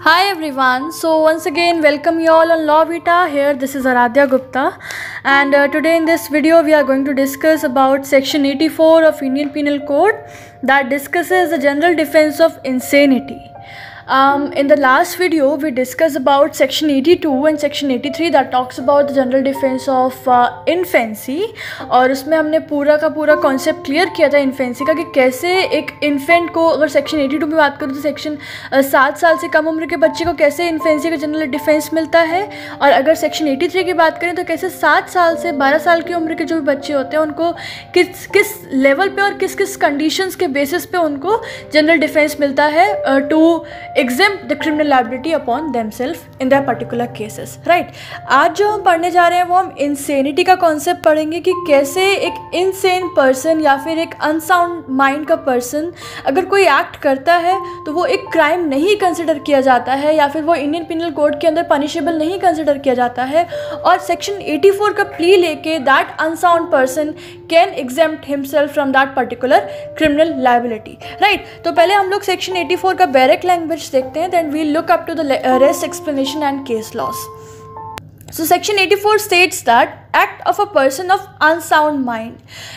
Hi everyone. So once again, welcome you all on Law Vita. Here, this is Aradhya Gupta, and uh, today in this video, we are going to discuss about Section 84 of Indian Penal Code that discusses the general defense of insanity. Um, in the last video, we discussed about Section 82 and Section 83 that talks about the general defense of uh, infancy. और उसमें हमने पूरा का पूरा concept clear किया था infancy का कि कैसे एक इन्फेंट को अगर सेक्शन 82 में बात करूँ तो सेक्शन सात साल से कम उम्र के बच्चे को कैसे इन्फेंसी का जनरल डिफेंस मिलता है? और अगर सेक्शन 83 की बात करें तो कैसे सात साल से बारह साल की उम्र के जो भी बच्चे होते हैं उनको किस किस लेवल पे और किस किस कंडीशंस के बेसिस पे उनको जनरल डिफेंस मिलता है to exempt the liability upon upon themselves in their particular cases, right? आज जो हम पढ़ने जा रहे हैं, वो हम इंसेनिटी का कॉन्सेप्ट पढ़ेंगे कि कैसे एक इनसेन पर्सन या फिर एक अनसाउंड माइंड का पर्सन अगर कोई एक्ट करता है तो वो एक क्राइम नहीं कंसिडर किया जाता है या फिर वो इंडियन पिनल कोड के अंदर पनिशेबल नहीं कंसिडर किया जाता है और सेक्शन 84 का प्ली लेके that unsound person can exempt himself from that particular criminal liability right तो पहले हम लोग सेक्शन 84 का बैरक लैंग्वेज देखते हैं then we look up to the rest explanation and case laws so section 84 states that act of a person of unsound mind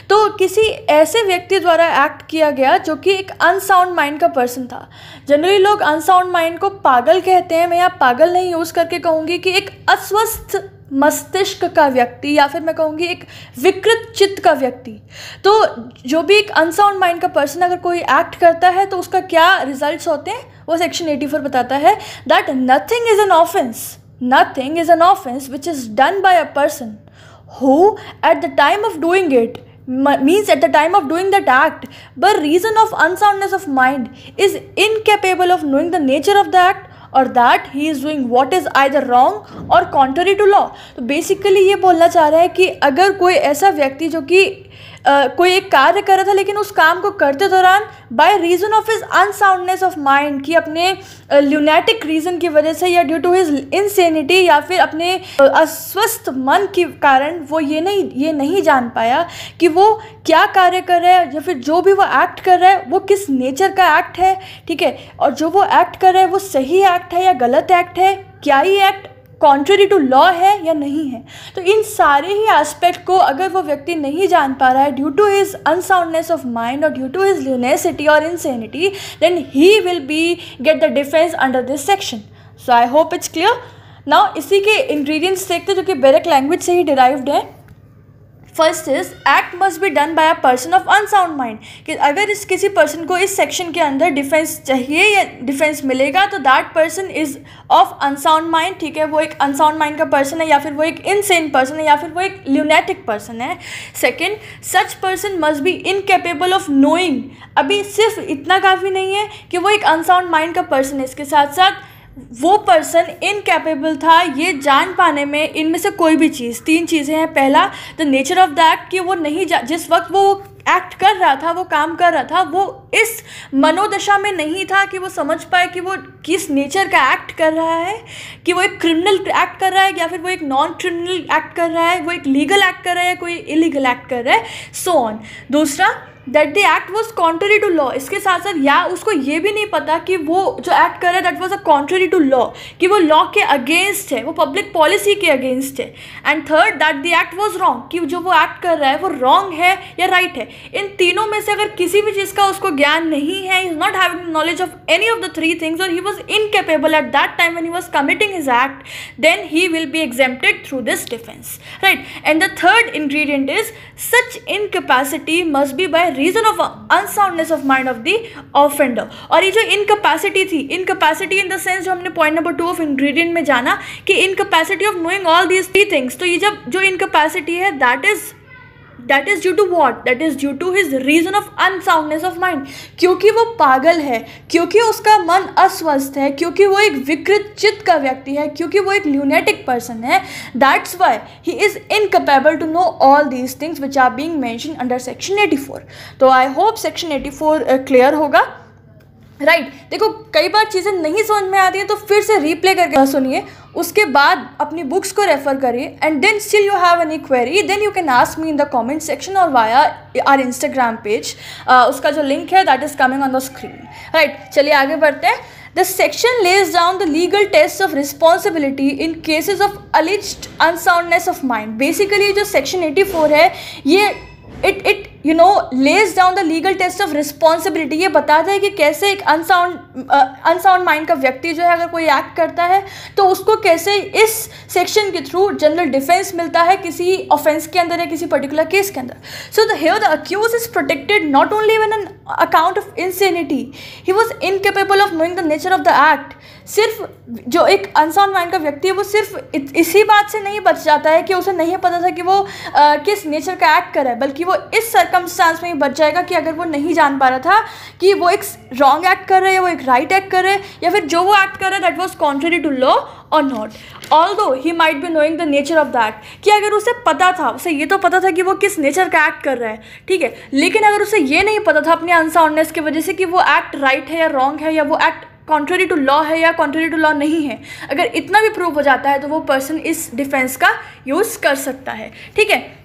तो किसी ऐसे व्यक्ति द्वारा एक्ट किया गया जो कि एक अनसाउंड माइंड का पर्सन था। जनरली लोग अनसाउंड माइंड को पागल कहते हैं, मैं यहाँ पागल नहीं यूज़ करके कहूँगी कि एक अस्वस्थ मस्तिष्क का व्यक्ति या फिर मैं कहूँगी एक विकृत चित्त का व्यक्ति। तो जो भी एक अनसाउंड माइंड का पर्सन अगर कोई एक्ट करता है तो उसका क्या रिजल्ट्स होते हैं? वो सेक्शन 84 बताता है that nothing is an offence nothing is an offence which is done by a person who at the time of doing it means at the time of doing that act by reason of unsoundness of mind is incapable of knowing the nature of the act और that he is doing what is I either wrong और contrary to law तो basically ये बोलना चाह रहा है कि अगर कोई ऐसा व्यक्ति जो कि कोई एक कार्य कर रहा था, लेकिन उस काम को करते दौरान by reason of his unsoundness of mind कि अपने ल्यूनेटिक रीज़न की वजह से या ड्यू टू हिज इनसेनिटी या फिर अपने अस्वस्थ मन के कारण वो ये नहीं ये नहीं जान पाया कि वो क्या कार्य कर रहा है या फिर जो भी वो एक्ट कर रहा है, वो किस नेचर का एक्ट है, ठीक है? और जो वो एक्ट कर रहा है, वो सही एक्ट है या गलत एक्ट है? क्या he act contrary to law है या नहीं है? तो इन सारे ही एस्पेक्ट को अगर वो व्यक्ति नहीं जान पा रहा है due to his unsoundness of mind और ड्यू टू हिज ल्यूनेसिटी और insanity then he will be get the defence under this section so I hope it's clear now इसी के इंग्रेडिएंट्स देखते जो कि बेरक लैंग्वेज से ही डिराइव्ड है। First is act must be done by a person of unsound mind कि अगर इस किसी पर्सन को इस सेक्शन के अंदर डिफेंस चाहिए या डिफेंस मिलेगा तो that person is of unsound mind ठीक है? वो एक अनसाउंड माइंड का पर्सन है या फिर वो एक इनसेन पर्सन है या फिर वो एक ल्यूनेटिक पर्सन है। Second such person must be incapable of knowing अभी सिर्फ़ इतना काफ़ी नहीं है कि वो एक अनसाउंड माइंड का पर्सन है। इसके साथ साथ वो पर्सन इनकेपेबल था, ये जान पाने में इनमें से कोई भी चीज़, तीन चीज़ें हैं। पहला the nature of the act कि वो नहीं जा, जिस वक्त वो एक्ट कर रहा था, वो काम कर रहा था, वो इस मनोदशा में नहीं था कि वो समझ पाए कि वो किस नेचर का एक्ट कर रहा है, कि वो एक क्रिमिनल एक्ट कर रहा है या फिर वो एक नॉन क्रिमिनल एक्ट कर रहा है, वो एक लीगल एक्ट कर रहा है कोई इलीगल एक्ट कर रहा है सो so ऑन दूसरा that the act was contrary to law इसके साथ साथ या उसको ये भी नहीं पता कि वो जो एक्ट कर रहा है that was a contrary to law कि वो लॉ के अगेंस्ट है, वो पब्लिक पॉलिसी के अगेंस्ट है. And third that the act was wrong कि जो वो एक्ट कर रहा है, वो रॉन्ग है या राइट right है. इन तीनों में से अगर किसी भी चीज़ का उसको ज्ञान नहीं है is not having knowledge of any of the three things और he was incapable at that time when he was committing his act then he will be exempted through this defence right and the third ingredient is such incapacity must be by reason of unsoundness of mind of the offender और ये जो incapacity थी incapacity in the sense जो हमने point number two of ingredient में जाना कि incapacity of knowing all these three things तो ये जब जो इनकेपेसिटी है that is that is due to what that is due to his reason of unsoundness of mind क्योंकि वो पागल है, क्योंकि उसका मन अस्वस्थ है, क्योंकि वो एक विकृत चित्त का व्यक्ति है, क्योंकि वो एक ल्यूनेटिक पर्सन है that's why he is incapable to know all these things which are being mention under section eighty four तो I hope section eighty four clear होगा। Right right. देखो, कई बार चीज़ें नहीं समझ में आती हैं तो फिर से रिप्ले करके सुनिए। उसके बाद अपनी बुक्स को रेफर करिए and then still you have any query then you can ask me in the comment section और वाया आर इंस्टाग्राम पेज उसका जो लिंक है that is coming on the screen right चलिए आगे बढ़ते हैं. The section lays down the legal tests of responsibility in cases of alleged unsoundness of mind. Basically, जो section 84 है, ये it it you know lays down the legal test of responsibility ये बताता है कि कैसे एक अनसाउंड अनसाउंड माइंड का व्यक्ति जो है, अगर कोई एक्ट करता है तो उसको कैसे इस सेक्शन के थ्रू जनरल डिफेंस मिलता है किसी ऑफेंस के अंदर या किसी पर्टिकुलर केस के अंदर. So the here the accused is protected not only on an account of insanity he was incapable of knowing the nature of the act सिर्फ़ जो एक अनसाउंड माइंड का व्यक्ति है वो सिर्फ़ इसी बात से नहीं बच जाता है कि उसे नहीं पता था कि वो आ, किस नेचर का एक्ट कर है बल्कि वो इस सर्कमस्टांस में ही बच जाएगा कि अगर वो नहीं जान पा रहा था कि वो एक रॉन्ग एक्ट कर रहे हैं वो एक राइट एक्ट कर रहे हैं या फिर जो वो एक्ट कर रहा है that was contrary to law और not all though he might be knowing the nature of the act कि अगर उसे पता था उसे ये तो पता था कि वो किस नेचर का एक्ट कर रहा है ठीक है? लेकिन अगर उसे ये नहीं पता था अपनी अनसाउंडनेस की वजह से कि वो एक्ट राइट right है या रॉन्ग है या वो एक्ट कॉन्ट्ररी टू लॉ है या कॉन्ट्ररी टू लॉ नहीं है, अगर इतना भी प्रूव हो जाता है तो वो पर्सन इस डिफेंस का यूज़ कर सकता है। ठीक है?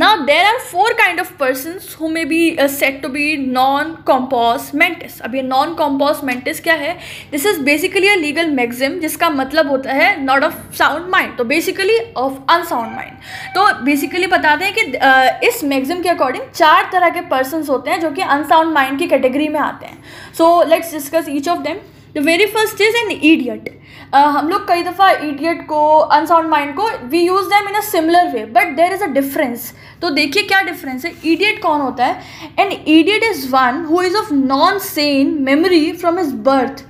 Now there are four kind of persons who may be uh, said to be non-compos mentis अब ये non-compos mentis क्या है this is basically a legal maxim जिसका मतलब होता है not of sound mind तो basically of unsound mind तो basically बताते हैं कि uh, इस maxim के according चार तरह के persons होते हैं जो कि unsound mind की category में आते हैं so let's discuss each of them the very first is an idiot हम लोग कई दफ़ा इडियट को अनसाउंड माइंड को we use them in a similar way but there is a difference तो देखिए क्या डिफरेंस है? ईडियट कौन होता है? And idiot is one who is of non sane memory from his birth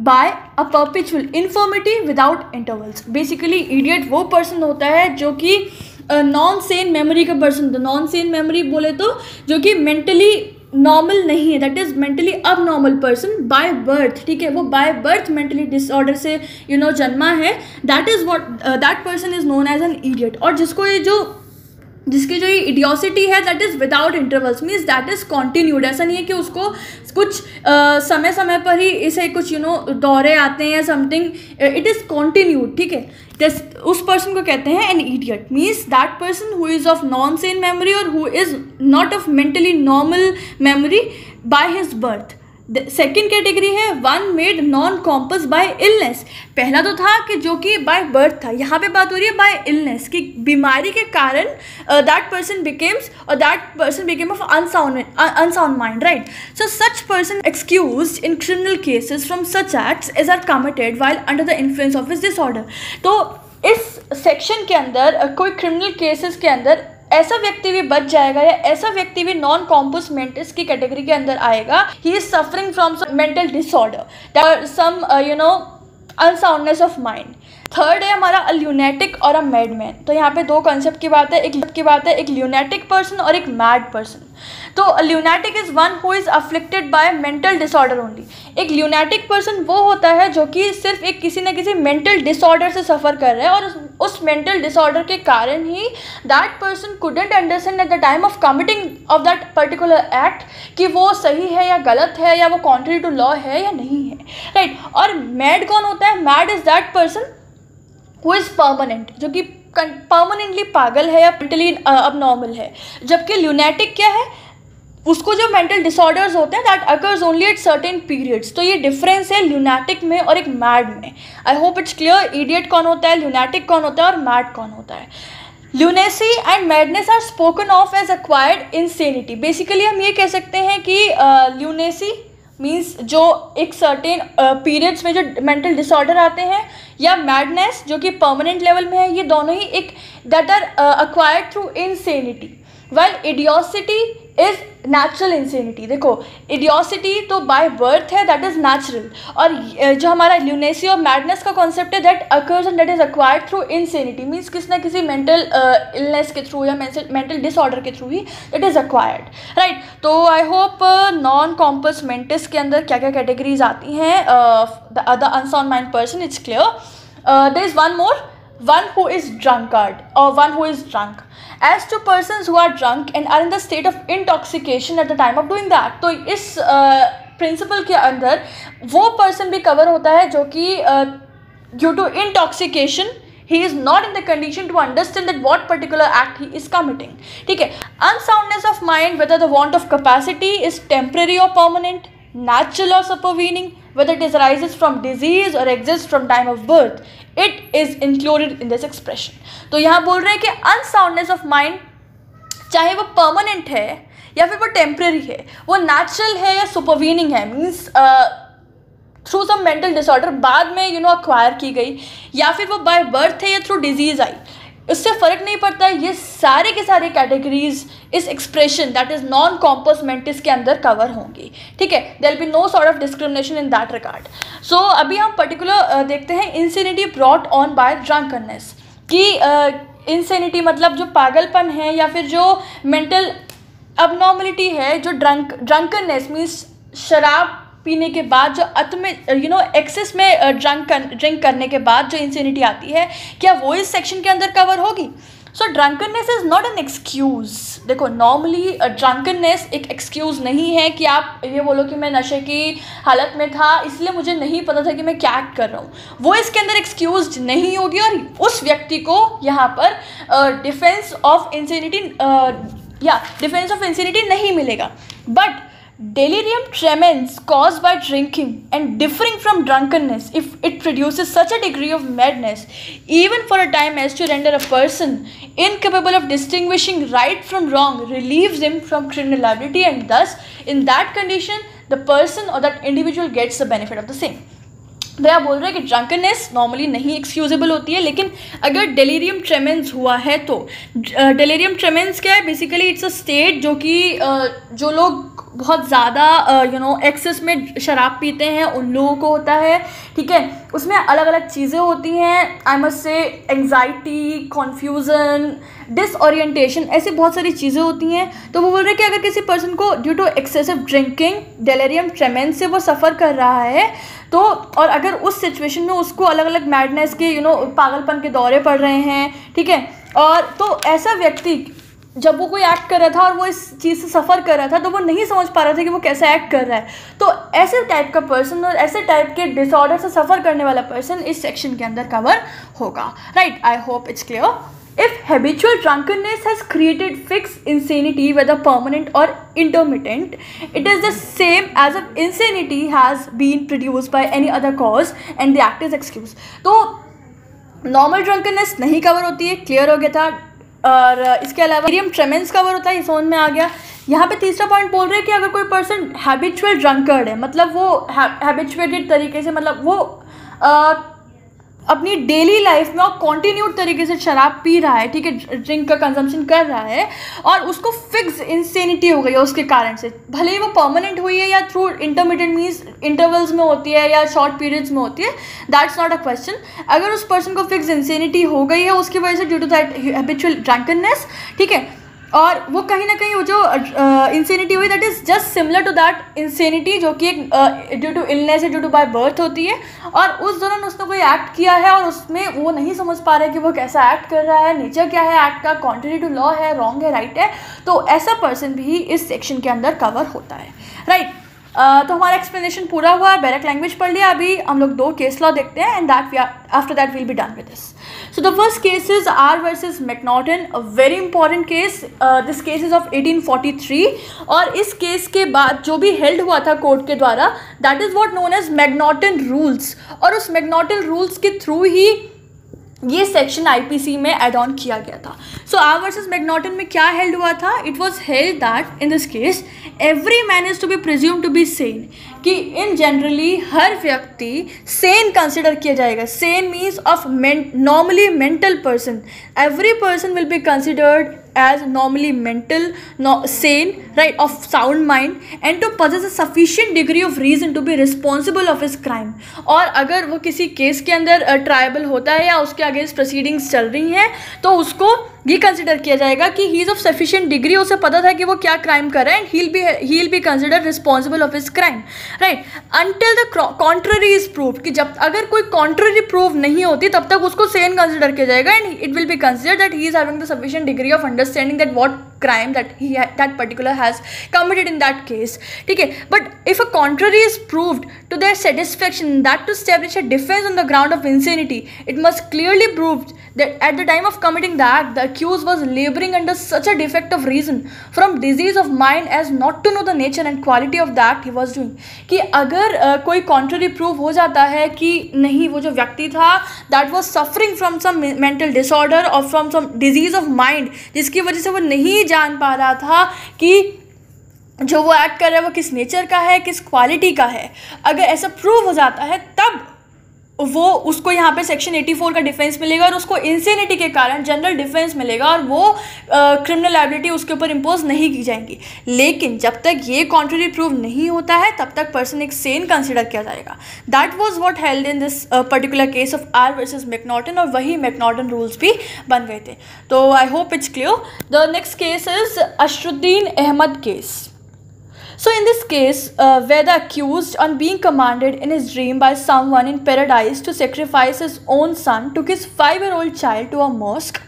by a perpetual infirmity without intervals basically idiot वो person होता है जो कि नॉन सेन मेमोरी का पर्सन नॉन सेन मेमोरी बोले तो जो कि मेंटली नॉर्मल नहीं है. दैट इज़ मेंटली अब नॉर्मल पर्सन बाय बर्थ ठीक है? वो बाय बर्थ मेंटली डिसऑर्डर से यू you नो know, जन्मा है. That is what that person is known as an idiot और जिसको ये जो जिसकी जो ये इडियोसिटी है that is without intervals means that is continued ऐसा नहीं है कि उसको कुछ समय समय पर ही इसे कुछ यू नो दौरे आते हैं या समथिंग इट इज़ कॉन्टीन्यूड ठीक है? दिस उस पर्सन को कहते हैं an idiot means that person who is of non sane memory और who is not of mentally normal memory by his birth second category है one made non compos by illness पहला तो था कि जो कि बाय बर्थ था। यहाँ पे बात हो रही है बाय इलनेस कि बीमारी के कारण दैट पर्सन बिकेम्स और that person became of unsound unsound mind right so such person excuse in criminal cases from such acts is are committed while under the influence of इस disorder तो इस section के अंदर uh, कोई criminal cases के अंदर ऐसा व्यक्ति भी बच जाएगा या ऐसा व्यक्ति भी नॉन कॉम्पोस मेंटिस की कैटेगरी के अंदर आएगा he is suffering from mental disorder some you know unsoundness of mind third है हमारा अ ल्यूनेटिक और अ मैडमैन तो यहाँ पे दो कॉन्सेप्ट की बात है, एक की बात है, एक ल्यूनेटिक पर्सन और एक मैड पर्सन तो lunatic is one who is afflicted by mental disorder only एक ल्यूनेटिक पर्सन वो होता है जो कि सिर्फ़ एक किसी न किसी मेंटल डिसऑर्डर से सफ़र कर रहा है और उस मेंटल डिसऑर्डर के कारण ही that person couldn't understand at the time of committing of that particular act कि वो सही है या गलत है या वो कॉन्ट्री टू लॉ है या नहीं है. Right right? और मैड कौन होता है? Mad is that person who is permanent जो कि परमानेंटली पागल है या मेंटली अब नॉर्मल है। जबकि ल्यूनेटिक क्या है? उसको जो मेंटल डिसऑर्डर्स होते हैं that occurs only at certain periods तो ये डिफरेंस है ल्यूनेटिक में और एक मैड में। I hope it's clear idiot कौन होता है ल्यूनेटिक कौन होता है और मैड कौन होता है। Lunacy and madness are spoken of as acquired insanity basically हम ये कह सकते हैं कि ल्यूनेसी uh, मीन्स जो एक सर्टेन पीरियड्स uh, में जो मेंटल डिसऑर्डर आते हैं या मैडनेस जो कि परमानेंट लेवल में है ये दोनों ही एक that are acquired through insanity well idiocy is natural insanity देखो इडियोसिटी तो बाय बर्थ है दैट इज़ नेचुरल और जो हमारा ल्यूनेसी और मैडनेस का कॉन्सेप्ट है that occurs and that is acquired through insanity means किसी ना किसी मेंटल इलनेस के थ्रू या मेंटल डिसऑर्डर के थ्रू ही दैट इज़ अक्वायर्ड राइट तो I hope non compos mentis के अंदर क्या क्या कैटेगरीज आती हैं the unsound mind person it's clear there is one more one who is drunkard और one who is drunk as to person who are drunk and are in the state of intoxication at the time of doing that तो इस principal uh, के अंदर वो person भी cover होता है जो कि due to intoxication he is not in the condition to understand that what particular act he is committing ठीक है? Unsoundness of mind whether the want of capacity is temporary और permanent natural or whether it is arises from disease or exists from time of birth, it is included in this expression तो यहाँ बोल रहे हैं कि unsoundness of mind चाहे वो permanent है या फिर वो टेम्प्रेरी है, वो नेचुरल है या सुपरवीनिंग है means through some mental disorder बाद में यू नो अक्वायर की गई, या फिर वो बाय बर्थ है या थ्रू डिज़ीज़ आई। इससे फ़र्क नहीं पड़ता ये सारे के सारे कैटेगरीज इस expression that is non compos mentis के अंदर कवर होंगी। ठीक है? There be no sort of discrimination in that regard so अभी हम पर्टिकुलर देखते हैं insanity brought on by drunkenness कि इंसेनिटी uh, मतलब जो पागलपन है या फिर जो मेंटल अबनॉर्मलिटी है जो ड्रंक ड्रंकनेस मीन्स शराब पीने के बाद जो अत में यू नो एक्सेस में ड्रंक कर ड्रिंक करने के बाद जो इंसिनिटी आती है, क्या वो इस सेक्शन के अंदर कवर होगी? So drunkenness is not an excuse देखो नॉर्मली ड्रंकननेस एक एक्सक्यूज़ नहीं है कि आप ये बोलो कि मैं नशे की हालत में था, इसलिए मुझे नहीं पता था कि मैं क्या एक्ट कर रहा हूँ। वो इसके अंदर एक्सक्यूज नहीं होगी और उस व्यक्ति को यहाँ पर डिफेंस ऑफ़ इंसिनिटी या डिफेंस ऑफ़ इंसिनिटी नहीं मिलेगा। But Delirium tremens caused by drinking and differing from drunkenness if it produces such a degree of madness, even for a time as to render a person incapable of distinguishing right from wrong, relieves him from criminal liability, and thus, in that condition, the person or that individual gets the benefit of the same. भैया बोल रहे हैं कि drunkenness normally नहीं excusable होती है, लेकिन अगर डेलीरियम ट्रेमेंस हुआ है तो डेलीरियम ट्रेमेंस क्या है? बेसिकली इट्स अ स्टेट जो कि जो लोग बहुत ज़्यादा यू नो एक्सेस में शराब पीते हैं, उन लोगों को होता है, ठीक है? उसमें अलग अलग चीज़ें होती हैं I must say anxiety confusion disorientation ऐसी बहुत सारी चीज़ें होती हैं। तो वो बोल रहे हैं कि अगर किसी पर्सन को due to excessive drinking delirium tremens से वो सफ़र कर रहा है तो और अगर उस सिचुएशन में उसको अलग अलग मैडनेस के यू नो पागलपन के दौरे पड़ रहे हैं, ठीक है? और तो ऐसा व्यक्ति, जब वो कोई एक्ट कर रहा था और वो इस चीज़ से सफ़र कर रहा था तो वो नहीं समझ पा रहा था कि वो कैसे एक्ट कर रहा है। तो ऐसे टाइप का पर्सन और ऐसे टाइप के डिसऑर्डर से सफ़र करने वाला पर्सन इस सेक्शन के अंदर कवर होगा। Right I hope it's clear If habitual drunkenness has created fixed insanity, whether permanent or intermittent, it is the same as if insanity has been produced by any other cause and the act is excuse. तो normal drunkenness नहीं cover होती है clear हो गया था और इसके अलावा मीडियम ट्रेमेंस कवर होता है ये में आ गया यहाँ पे तीसरा पॉइंट बोल रहे हैं कि अगर कोई पर्सन हैबिचुअल ड्रंकर्ड है मतलब वो हैबिचुएटेड तरीके से मतलब वो आ, अपनी डेली लाइफ में और कॉन्टीन्यूड तरीके से शराब पी रहा है, ठीक है ड्रिंक का कंजम्पशन कर रहा है और उसको फिक्स इंसेनिटी हो गई है उसके कारण से। भले ही वो परमानेंट हुई है या थ्रू इंटरमीडिएट मीन्स इंटरवल्स में होती है या शॉर्ट पीरियड्स में होती है दैट्स नॉट अ क्वेश्चन अगर उस पर्सन को फिक्स इंसेनिटी हो गई है, उसकी वजह से due to that habitual drunkenness ठीक है और वो कहीं ना कहीं वो जो इंसेनिटी हुई that is just similar to that insanity जो कि एक ड्यू टू इलनेस है ड्यू टू बाय बर्थ होती है। और उस दौरान उसने कोई एक्ट किया है और उसमें वो नहीं समझ पा रहे कि वो कैसा एक्ट कर रहा है नेचर क्या है एक्ट का कॉन्ट्री टू लॉ है रॉन्ग है राइट है। तो ऐसा पर्सन भी इस सेक्शन के अंदर कवर होता है। Right right? तो हमारा एक्सप्लेनेशन पूरा हुआ, बैरक लैंग्वेज पढ़ लिया। अभी हम लोग दो केस लॉ देखते हैं and that we after that will be done with this so the first case is R versus a a very important case this case is of 1843 और इस केस के बाद जो भी हेल्ड हुआ था कोर्ट के द्वारा that is what known as M'Naghten rules और उस मैगनॉटन रूल्स के थ्रू ही ये सेक्शन आईपीसी में एड ऑन किया गया था। सो आर वर्सेज मैगनॉटन में क्या हेल्ड हुआ था? It was held that in this case every man is to be presumed to be sane कि इन जनरली हर व्यक्ति सेन कंसिडर किया जाएगा। Sane means of normally mental person every person will be considered as normally mental no, sane right of sound mind and to possess a sufficient degree of reason to be responsible of his crime और अगर वो किसी case के अंदर tribal होता है या उसके अगेंस्ट प्रोसीडिंग्स चल रही हैं तो उसको ये कंसिडर किया जाएगा कि he is of sufficient degree उसे पता था कि वो क्या क्राइम कर रहा है and he'll be consider responsible of his crime right until the contrary is prove कि जब, अगर कोई कॉन्ट्ररी प्रूव नहीं होती, तब तक उसको सेन कंसिडर किया जाएगा and it will be consider that he is having the sufficient degree of understanding that what crime that he that particular has committed in that case ठीक है? But if a contrary is proved to their satisfaction that to establish a defence on the ground of insanity it must clearly prove that at the time of committing the act the accused was labouring under such a defect of reason from disease of mind as not to know the nature and quality of the act he was doing कि अगर uh, कोई contrary prove हो जाता है कि नहीं वो जो व्यक्ति था that was suffering from some mental disorder और from some disease of mind जिसकी वजह से वो नहीं जान पा रहा था कि जो वो एक्ट कर रहा है वो किस नेचर का है, किस क्वालिटी का है। अगर ऐसा प्रूव हो जाता है, तब वो उसको यहाँ पे सेक्शन 84 का डिफेंस मिलेगा और उसको इंसेनिटी के कारण जनरल डिफेंस मिलेगा और वो क्रिमिनल लाइबिलिटी उसके ऊपर इम्पोज नहीं की जाएँगी। लेकिन जब तक ये कॉन्ट्री प्रूव नहीं होता है, तब तक पर्सन एक सेन कंसिडर किया जाएगा। That was what held in this particular case of R versus McNaughton और वही मैकनॉटन रूल्स भी बन गए थे। तो I hope it's clear the next case is Ashruddin Ahmed case So in this case, uh, where the accused, on being commanded in his dream by someone in paradise to sacrifice his own son, took his five-year-old child to a mosque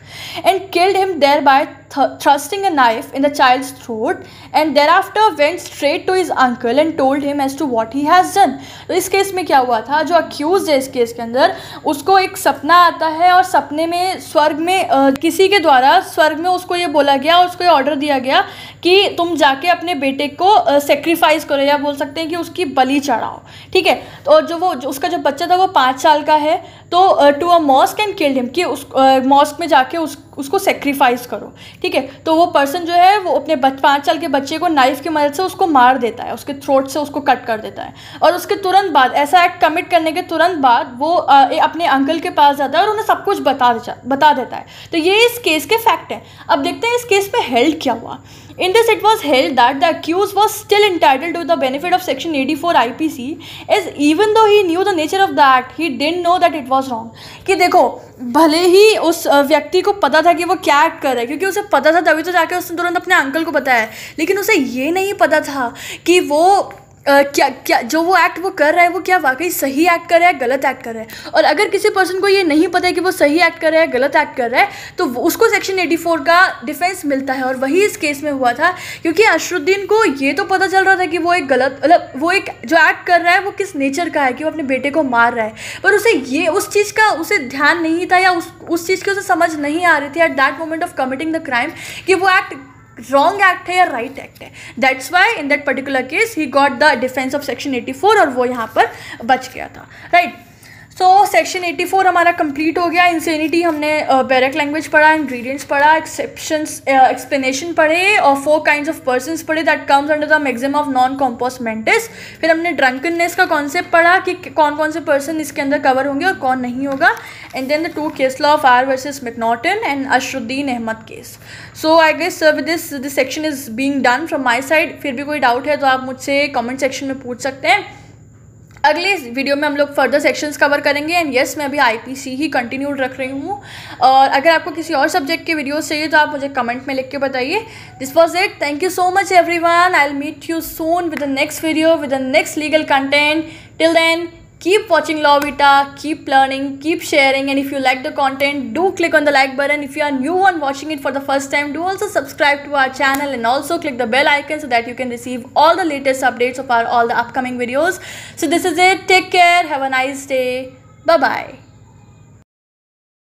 and killed him thereby th thrusting a knife in the child's throat and thereafter went straight to his uncle and told him as to what he has done. तो इस case में क्या हुआ था? जो accused है इस case के अंदर उसको एक सपना आता है और सपने में स्वर्ग में आ, किसी के द्वारा स्वर्ग में उसको ये बोला गया और उसको ये ऑर्डर दिया गया कि तुम जाके अपने बेटे को सेक्रीफाइस करो या बोल सकते हैं कि उसकी बलि चढ़ाओ। ठीक है? तो जो वो जो उसका जो बच्चा था वो पाँच साल का है तो to a mosque and killed him कि उस मॉस्क में जाके उस उसको सेक्रीफाइस करो ठीक है? तो वो पर्सन जो है वो अपने पाँच साल के बच्चे को नाइफ की मदद से उसको मार देता है उसके थ्रोट से उसको कट कर देता है। और उसके तुरंत बाद ऐसा एक्ट कमिट करने के तुरंत बाद वो आ, अपने अंकल के पास जाता है और उन्हें सब कुछ बता बता देता है। तो ये इस केस के फैक्ट हैं। अब देखते हैं इस केस में हेल्ड क्या हुआ। In this, it was held that the accused was still entitled to the benefit of Section 84 IPC, as even though he knew the nature of the act, he didn't know that it was wrong. कि देखो भले ही उस व्यक्ति को पता कि वो क्या एक्ट कर रहा है? क्योंकि उसे पता था तभी तो जाके उसने तुरंत अपने अंकल को बताया। लेकिन उसे ये नहीं पता था कि वो क्या क्या, जो वो एक्ट वो कर रहा है, वो क्या वाकई सही एक्ट कर रहा है, गलत एक्ट कर रहा है? और अगर किसी पर्सन को ये नहीं पता है कि वो सही एक्ट कर रहा है, गलत एक्ट कर रहा है तो उसको सेक्शन 84 का डिफेंस मिलता है। और वही इस केस में हुआ था, क्योंकि अशरुद्दीन को ये तो पता चल रहा था कि वो एक गलत मतलब वो एक जो एक्ट कर रहा है, वो किस नेचर का है कि वो अपने बेटे को मार रहा है। पर उसे ये, उस चीज़ का, उसे ध्यान नहीं था या उस उस चीज़ की उसे समझ नहीं आ रही थी at that moment of committing the crime कि वो एक्ट रॉन्ग एक्ट है या राइट right एक्ट है that's why in that particular case he got the defence of section 84 और वो यहाँ पर बच गया था राइट right? सो सेक्शन 84 हमारा कंप्लीट हो गया। इंसेनिटी हमने बैरक लैंग्वेज पढ़ा इंग्रेडिएंट्स पढ़ा एक्सेप्शंस एक्सप्लेनेशन पढ़े और फोर काइंड्स ऑफ़ पर्सनस पढ़े that comes under the maxim of non compos mentis फिर हमने ड्रंकननेस का कॉन्सेप्ट पढ़ा कि कौन कौन से पर्सन इसके अंदर कवर होंगे और कौन नहीं होगा। And then the two case law of R versus McNaughton and Ashruddin Ahmed case so I guess with this this section is being done from my side फिर भी कोई डाउट है तो आप मुझसे कॉमेंट सेक्शन में पूछ सकते हैं। अगले वीडियो में हम लोग फर्दर सेक्शंस कवर करेंगे एंड येस मैं अभी आईपीसी ही कंटिन्यू रख रही हूँ। और अगर आपको किसी और सब्जेक्ट के वीडियोस चाहिए तो आप मुझे कमेंट में लिख के बताइए। This was it thank you so much everyone I meet you soon with the next video with the next legal content till then keep watching Lawvita, keep learning, keep sharing and if you like the content, do click on the like button. If you are new on watching it for the first time, do also subscribe to our channel and also click the bell icon so that you can receive all the latest updates of our all the upcoming videos. So this is it. Take care. Have a nice day. Bye-bye.